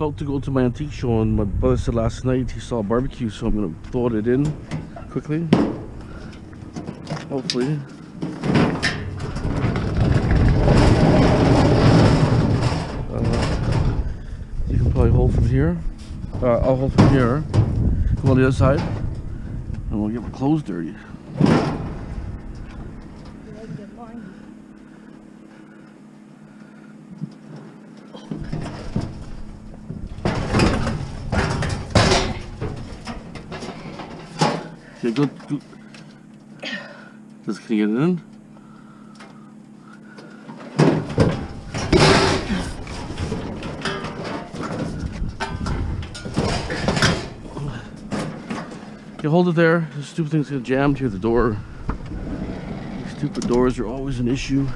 about to go to my antique show, and my brother said last night he saw a barbecue, so I'm gonna throw it in quickly. Hopefully. Uh, you can probably hold from here. Uh, I'll hold from here. Go on the other side, and we'll get my clothes dirty. Okay, go. go. Just you get it in? You hold it there. This stupid thing's gonna jam to the door. These stupid doors are always an issue.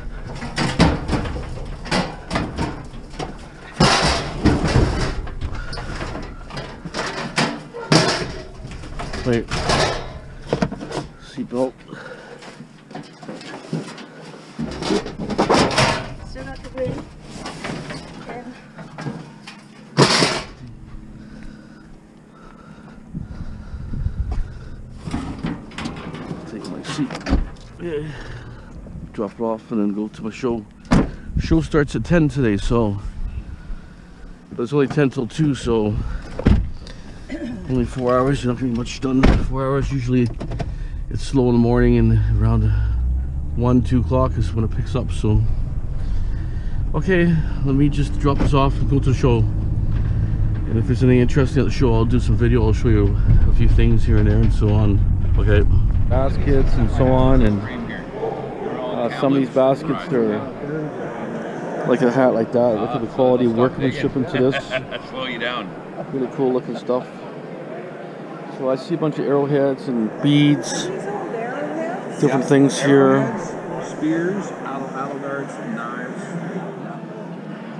Wait. Seatbelt. Still got the ring. And Take my seat. Yeah. Drop it off and then go to my show. Show starts at 10 today, so. But it's only 10 till 2, so. Only four hours, you're not getting much done. Four hours, usually it's slow in the morning and around 1, 2 o'clock is when it picks up, so. Okay, let me just drop this off and go to the show. And if there's anything interesting at the show, I'll do some video. I'll show you a few things here and there and so on. Okay. Baskets and so on, and uh, some of these baskets are like a hat like that. Look at the quality of workmanship into this. Slow you down. Really cool looking stuff. So I see a bunch of arrowheads and beads, different things here. Spears, paddle, paddle guards, knives.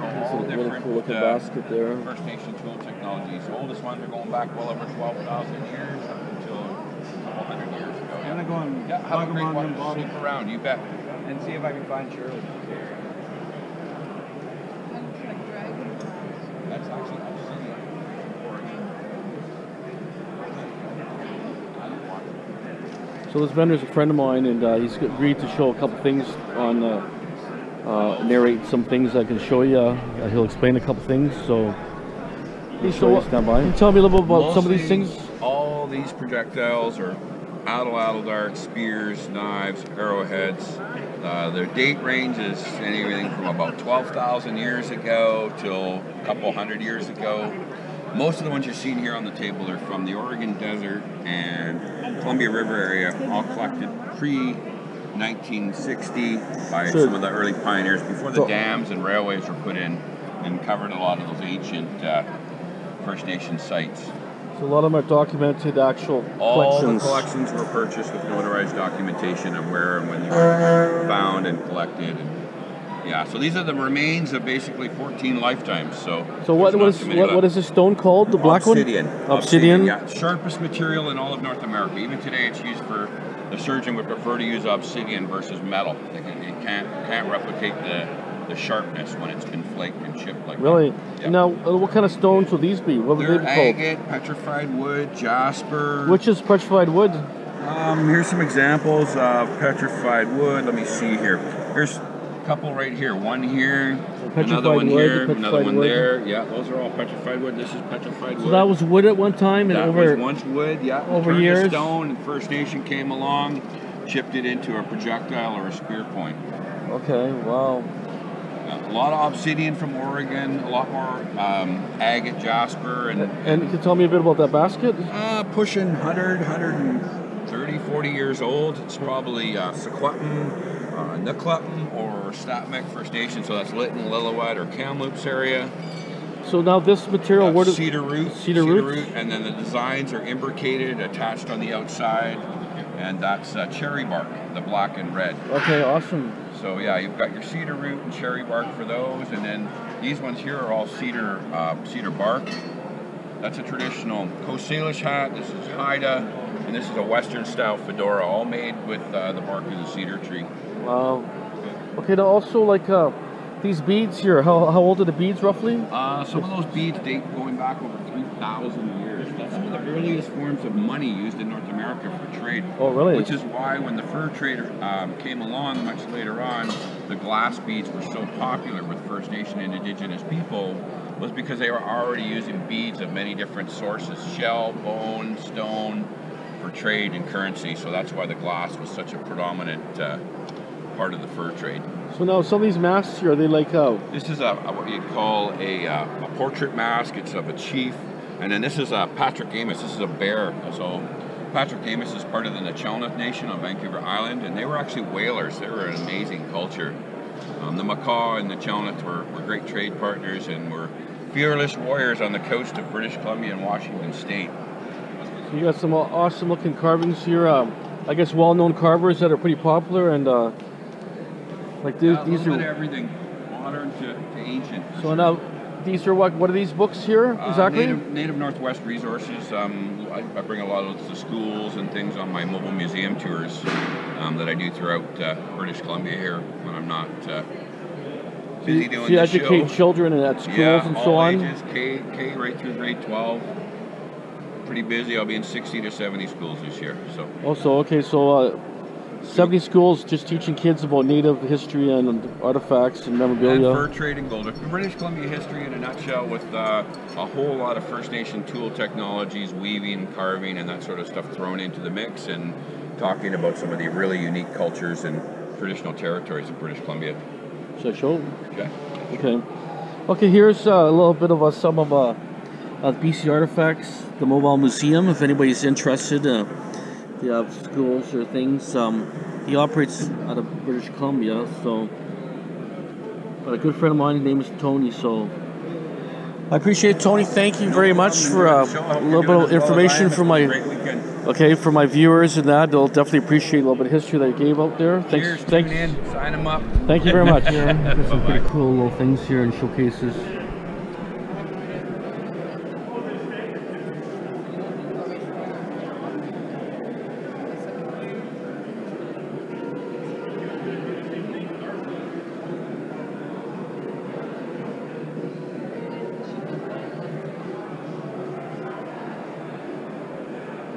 It's All a really cool looking uh, basket there. First Nation tool technologies. The oldest ones are going back well over 12,000 years up until a couple hundred years ago. I'm gonna go and Yeah, have a great one. them bottle around, you bet. and see if I can find Shirley. So this vendor's a friend of mine, and uh, he's agreed to show a couple things on, uh, uh, narrate some things I can show you. Uh, he'll explain a couple things. So, please So, stand by. Can you tell me a little bit about some of these things? All these projectiles are atlatl atlatl darts, spears, knives, arrowheads. Uh, their date range is anything from about 12,000 years ago till a couple hundred years ago. Most of the ones you're seeing here on the table are from the Oregon Desert and Columbia River area, all collected pre 1960 by some of the early pioneers before the So- dams and railways were put in and covered a lot of those ancient uh, First Nation sites. So a lot of them are documented actual All collections. the collections were purchased with notarized documentation of where and when they were found and collected. And, yeah, so these are the remains of basically 14 lifetimes. So, So what was what, what is this stone called? The black Obsidian. one? Obsidian. Yeah, sharpest material in all of North America. Even today, it's used for the surgeon would prefer to use obsidian versus metal. They can- It can't can't replicate the the sharpness when it's been flaked and chipped like that. Really? Yeah. Now, uh, what kind of stones would these be? What would They're they be called? agate, petrified wood, jasper. Which is petrified wood? Um, here's some examples of petrified wood. Let me see here. Here's a couple right here. One here, another one wood, here, another one wood. there. Yeah, those are all petrified wood. This is petrified wood. So that was wood at one time, and That over. was once wood, yeah. over turned to years. stone, and First Nation came along, chipped it into a projectile or a spear point. Okay. Wow. A lot of obsidian from Oregon, a lot more um, agate, jasper, and And you can tell me a bit about that basket? uh, pushing 100, 130, 40 years old. It's probably uh, Sequatun, uh, or St'at'imc First Nation, so that's Lytton, Lillooet, or Kamloops area. So now this material, where does cedar root, Cedar root? and then the designs are imbricated, attached on the outside, and that's uh, cherry bark, the black and red. Okay, awesome. So yeah, you've got your cedar root and cherry bark for those, and then these ones here are all cedar uh, cedar bark. That's a traditional Coast Salish hat. This is Haida, and this is a Western style fedora, all made with uh, the bark of the cedar tree. Wow. Okay, now also like uh, these beads here, how, how old are the beads roughly? Uh, some of those beads date going back over 3,000 years. That's some of the earliest forms of money used in North America for trade. Oh, really? Which is why when the fur trader um, came along much later on, the glass beads were so popular with First Nation and Indigenous people was because they were already using beads of many different sources, shell, bone, stone, for trade and currency. So that's why the glass was such a predominant uh, part of the fur trade. So now some of these masks here, are they like, uh, This is a, a what you'd call a, uh, a portrait mask. It's of a chief, and then this is a Patrick Amos. This is a bear. So Patrick Amos is part of the Nuu-chah-nulth Nation on Vancouver Island, and they were actually whalers. They were an amazing culture. Um, the Makah and the Chalnut were, were great trade partners and were fearless warriors on the coast of British Columbia and Washington State. you got some awesome looking carvings here. Um, I guess well-known carvers that are pretty popular and uh, like these, Yeah, these little bit of are. everything, modern to, to ancient. So sure. now, these are what? What are these books here Uh, exactly? Native, Native Northwest Resources. Um, I, I bring a lot of those to schools and things on my mobile museum tours um, that I do throughout uh, British Columbia here when I'm not uh, busy doing so you educate show. children at schools yeah, and so on. ages, K, K right through grade 12. Pretty busy. I'll be in 60 to 70 schools this year. So Also, okay, so uh, 70 schools just teaching kids about native history and artifacts and memorabilia. and fur trade and gold. British Columbia history in a nutshell, with uh, a whole lot of First Nation tool technologies, weaving, carving, and that sort of stuff thrown into the mix, and talking about some of the really unique cultures and traditional territories of British Columbia. Should I show? Okay. Okay. Okay, here's uh, a little bit of uh, some of uh, uh, BC artifacts, the mobile museum. If anybody's interested, uh, they have schools or things. Um, he operates out of British Columbia, so. But a good friend of mine, his name is Tony. So. I appreciate it, Tony. Thank you very much for uh, a little bit of information for my okay for my viewers and that. They'll definitely appreciate a little bit of history that you gave out there. Thanks. Cheers. thanks. Tune in. Sign them up. Thank you very much. Got some pretty cool little things here and showcases.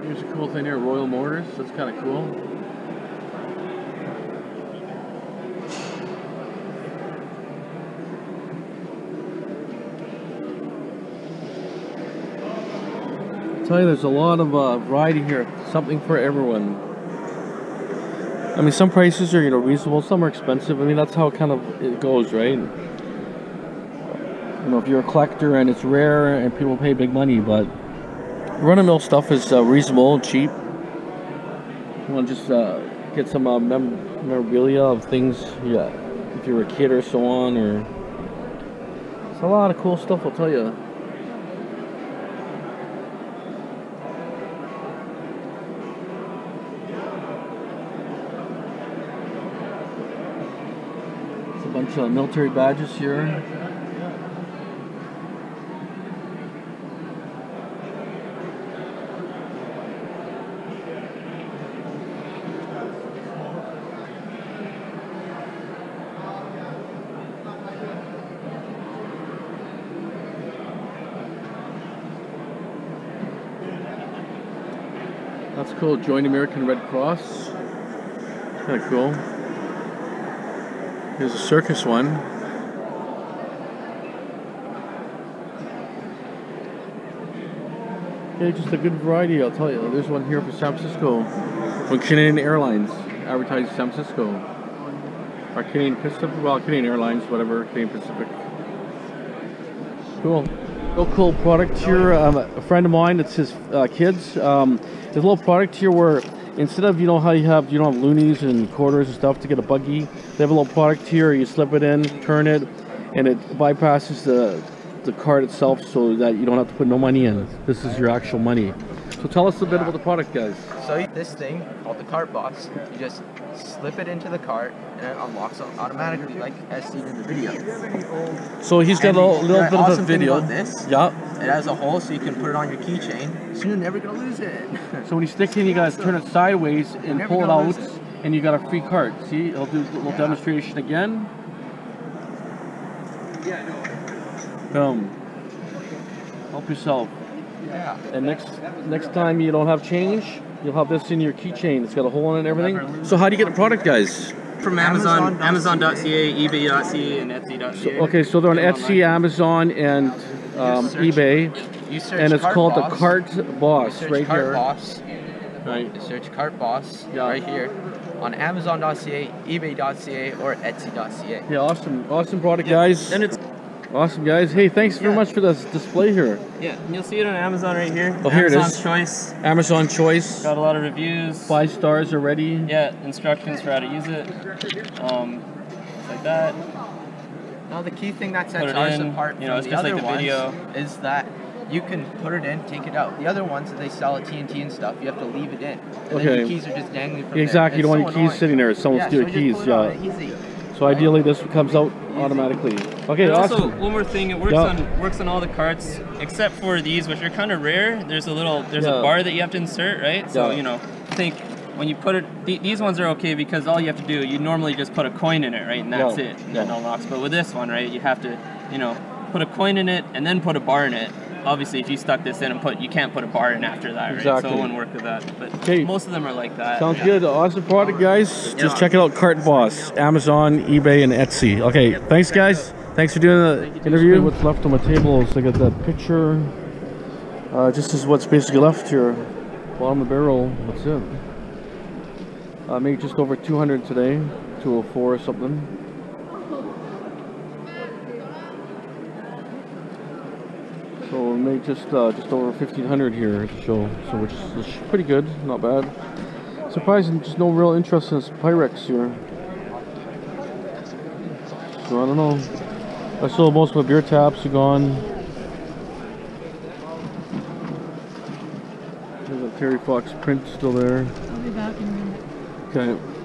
Here's a cool here, That's kind of cool. tell you, there's a lot of uh, variety here. Something for everyone. I mean, some prices are you know reasonable, some are expensive. I mean, that's how kind of it goes, right? You know, if you're a collector and it's rare and people pay big money, but run-of-mill stuff is uh, reasonable and cheap. Want to just uh, get some uh, mem- memorabilia of things, yeah, if you're a kid or so on, or it's a lot of cool stuff. I'll tell you. It's a bunch of military badges here. That's cool. Join American Red Cross. Kind of cool. Here's a circus one. Yeah, just a good variety, I'll tell you. There's one here for San Francisco. From Canadian Airlines, advertising San Francisco. Or Canadian Pacific, well, Canadian Airlines, whatever, Canadian Pacific. Cool. Cool product here. Um, a friend of mine, it's his uh, kids. Um, there's a little product here where instead of you know how you have you don't have loonies and quarters and stuff to get a buggy, they have a little product here. You slip it in, turn it, and it bypasses the the card itself so that you don't have to put no money in. This is your actual money. So tell us a bit about the product, guys. So this thing called the Cart Boss, you just slip it into the cart and it unlocks automatically, like as seen in the video. So he's got a little, little bit awesome of a thing video. about this, Yeah. it has a hole so you can put it on your keychain. So you're never gonna lose it. So when you stick it in, you gotta turn it sideways and pull it out, it. and you got a free cart. See, I'll do a little demonstration again. Come. Help yourself. Yeah. And next next time you don't have change, you'll have this in your keychain. It's got a hole in it and everything. So how do you get the product, guys? From Amazon, Amazon.ca, Amazon.ca, eBay.ca, and Etsy.ca. Okay, so they're on Get Etsy, Amazon, and um, search- eBay, You search and it's Cart called Boss. the Cart Boss search right Cart here. Boss. Right. You search Cart Boss Yeah. right here on Amazon.ca, eBay.ca, or Etsy.ca. Yeah, awesome, awesome product, guys. And it's Awesome, guys. Hey, thanks very Yeah. much for this display here. yeah, and you'll see it on Amazon right here. Oh, here it is. Amazon's is. Choice. Amazon Choice, Got a lot of reviews. five stars already. Yeah, instructions for how to use it. Um, things like that. Now the key thing that Put sets ours in, apart you know, from it's the just other like the ones video. is that you can put it in, take it out. The other ones that they sell at T&T and stuff, you have to leave it in. And then Okay. your keys are just dangling from Exactly. You there. don't It's want your keys annoying. sitting there. Someone yeah, steal so your keys. put it on Yeah. Easy. So ideally, this comes out automatically. Okay, And awesome. also, one more thing, it works Yeah. on works on all the carts except for these, which are kind of rare. There's a little, there's Yeah. a bar that you have to insert, right? So Yeah. you know, I think when you put it, th- these ones are okay because all you have to do, you normally just put a coin in it, right, and that's Yeah. it, and Yeah. it unlocks. But with this one, right, you have to, you know, put a coin in it and then put a bar in it. Obviously, if you stuck this in and put, you can't put a bar in after that, right? Exactly. So it wouldn't work with that. But Okay. most of them are like that. Sounds Yeah. good. Awesome product, guys. Just check it out. Cart Boss, Amazon, eBay, and Etsy. Okay, thanks, guys. Thanks for doing the interview. What's left on my table is I got that picture. Uh, just is what's basically left here. Bottom of the barrel. That's it. I made just over 200 today. 204 or something. So we made just uh, just over 1500 here at the show, so which is, is pretty good, not bad. Surprising, just no real interest in this Pyrex here. So I don't know. I sold most of my beer taps are gone. There's a Terry Fox print still there. I'll be back in a minute. Okay.